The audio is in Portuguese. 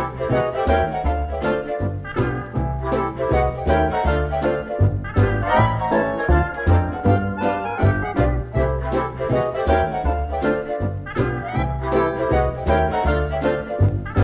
Música